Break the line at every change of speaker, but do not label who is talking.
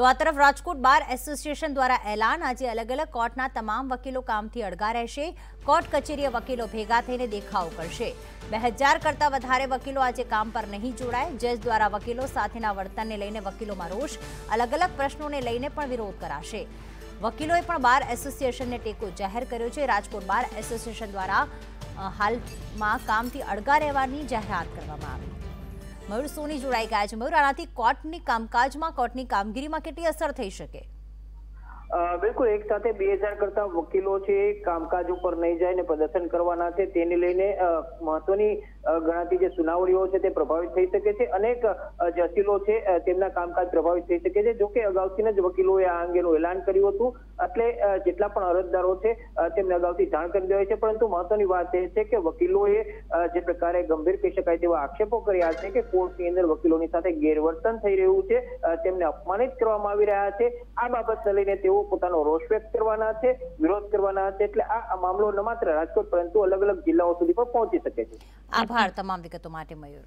તો આ તરફ રાજકોટ બાર એસોસિએશન દ્વારા એલાન. આજે અલગ અલગ કોર્ટના તમામ વકીલો કામથી અડગા રહેશે. કોર્ટ કચેરીએ વકીલો ભેગા થઈને દેખાવ કરશે. બે હજાર કરતાં વધારે વકીલો આજે કામ પર નહીં જોડાય. જજ દ્વારા વકીલો સાથેના વર્તનને લઈને વકીલોમાં રોષ. અલગ અલગ પ્રશ્નોને લઈને પણ વિરોધ કરાશે. વકીલોએ પણ બાર એસોસિએશનને ટેકો જાહેર કર્યો છે. રાજકોટ બાર એસોસિએશન દ્વારા હાલમાં કામથી અડગા રહેવાની જાહેરાત કરવામાં આવી. મયુર સોની જોડાઈ ગયા છે. મયુર, આનાથી કોર્ટની કામકાજમાં, કોર્ટની કામગીરીમાં કેટલી અસર થઈ શકે?
બિલકુલ, એક સાથે બે હજાર કરતા વકીલો છે, કામકાજ ઉપર નહીં જાય ને પ્રદર્શન કરવાના છે, તેને લઈને મહત્વની ગણાતી જે સુનાવણીઓ છે તે પ્રભાવિત થઈ શકે છે. અનેક જે અસીલો છે તેમના કામકાજ પ્રભાવિત થઈ શકે છે. જોકે અગાઉથી જ વકીલોએ આ અંગેનું એલાન કર્યું હતું. એટલે જેટલા પણ અરજદારો છે તેમને અગાઉથી જાણ કરી દેવાય છે. પરંતુ મહત્વની વાત એ છે કે વકીલોએ જે પ્રકારે ગંભીર કહી શકાય તેવા આક્ષેપો કર્યા છે કે કોર્ટની અંદર વકીલોની સાથે ગેરવર્તન થઈ રહ્યું છે. તેમને અપમાનિત કરવામાં આવી રહ્યા છે. આ બાબતને લઈને તેઓ પોતાનો રોષ વ્યક્ત કરવાના છે, વિરોધ કરવાના છે. એટલે આ મામલો ન માત્ર રાજકોટ પરંતુ અલગ અલગ જિલ્લાઓ સુધી પણ પહોંચી શકે છે.
આભાર તમામ વિગતો માટે મયુર